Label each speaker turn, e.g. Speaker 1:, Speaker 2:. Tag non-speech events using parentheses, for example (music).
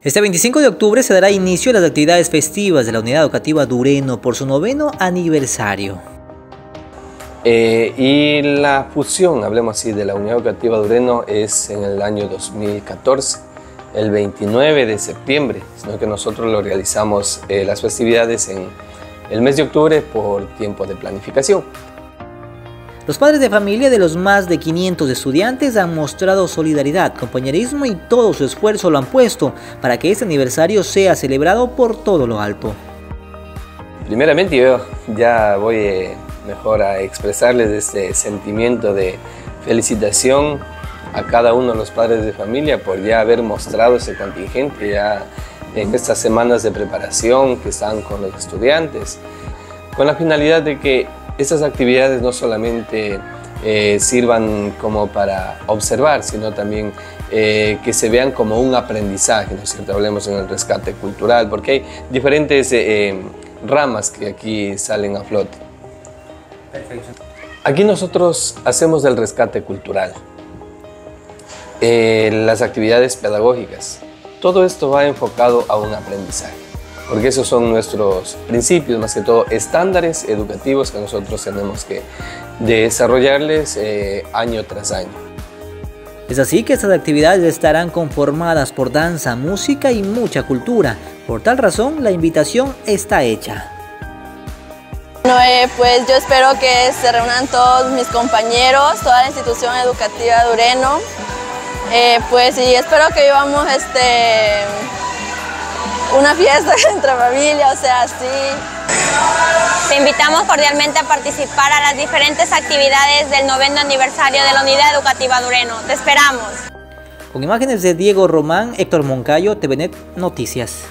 Speaker 1: Este 25 de octubre se dará inicio a las actividades festivas de la Unidad Educativa Dureno por su noveno aniversario.
Speaker 2: Eh, y la fusión, hablemos así, de la Unidad Educativa Dureno es en el año 2014, el 29 de septiembre, sino que nosotros lo realizamos eh, las festividades en el mes de octubre por tiempo de planificación.
Speaker 1: Los padres de familia de los más de 500 estudiantes han mostrado solidaridad, compañerismo y todo su esfuerzo lo han puesto para que este aniversario sea celebrado por todo lo alto.
Speaker 2: Primeramente yo ya voy eh, mejor a expresarles este sentimiento de felicitación a cada uno de los padres de familia por ya haber mostrado ese contingente ya en estas semanas de preparación que están con los estudiantes, con la finalidad de que estas actividades no solamente eh, sirvan como para observar, sino también eh, que se vean como un aprendizaje, ¿no es cierto? Hablemos en el rescate cultural, porque hay diferentes eh, ramas que aquí salen a flote. Perfecto. Aquí nosotros hacemos el rescate cultural, las actividades pedagógicas. Todo esto va enfocado a un aprendizaje porque esos son nuestros principios, más que todo estándares educativos que nosotros tenemos que desarrollarles eh, año tras año.
Speaker 1: Es así que estas actividades estarán conformadas por danza, música y mucha cultura. Por tal razón, la invitación está hecha.
Speaker 3: Bueno, eh, pues yo espero que se reúnan todos mis compañeros, toda la institución educativa de Ureno. Eh, pues y espero que vivamos este, una fiesta (laughs) entre familia, o sea, sí.
Speaker 4: Te invitamos cordialmente a participar a las diferentes actividades del noveno aniversario de la Unidad Educativa Dureno. Te esperamos.
Speaker 1: Con imágenes de Diego Román, Héctor Moncayo, TVNet Noticias.